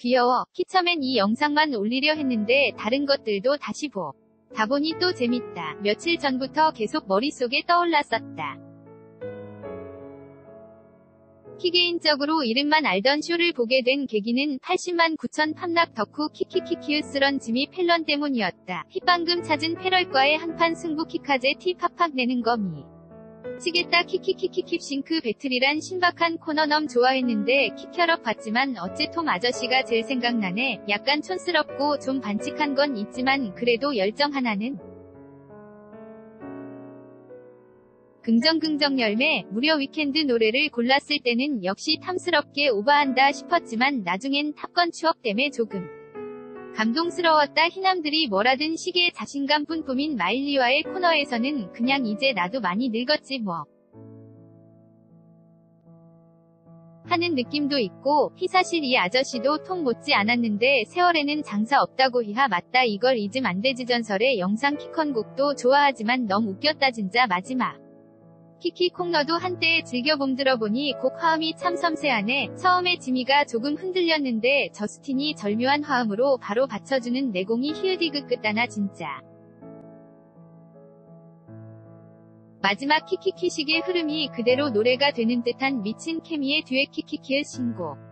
귀여워. 키처맨 이 영상만 올리려 했는데 다른 것들도 다시 보. 다 보니 또 재밌다. 며칠 전부터 계속 머릿속에 떠올랐었다. 키 개인적으로 이름만 알던 쇼를 보게 된 계기는 80만 9천 팜락 덕후 키키키키우스런 지미 펠런 때문이었다. 힙방금 찾은 패럴과의 한판 승부 키카제 티 팍팍 내는 거미. 치겠다 키키키키킵 싱크 배틀이란 신박한 코너 넘 좋아했는데 키켜럽 봤지만 어째 톰 아저씨가 제일 생각나네. 약간 촌스럽고 좀 반칙한 건 있지만 그래도 열정 하나는 긍정긍정 열매, 무려 위켄드 노래를 골랐을 때는 역시 탐스럽게 오버한다 싶었지만 나중엔 탑건 추억 때문에 조금 감동스러웠다 희남들이 뭐라든 시계에 자신감 뿜뿜인 마일리와의 코너에서는 그냥 이제 나도 많이 늙었지 뭐. 하는 느낌도 있고 희사실 이 아저씨도 통 못지 않았는데 세월에는 장사 없다고 히하 맞다 이걸 잊음 안되지 전설의 영상 키컨곡도 좋아하지만 너무 웃겼다 진짜 마지막. 키키 콩너도 한때 즐겨봄 들어보니 곡 화음이 참 섬세하네. 처음에 지미가 조금 흔들렸는데 저스틴이 절묘한 화음으로 바로 받쳐주는 내공이 히읗이긋 끝다나 진짜. 마지막 키키키식의 흐름이 그대로 노래가 되는 듯한 미친 케미의 듀엣 키키키의 신곡.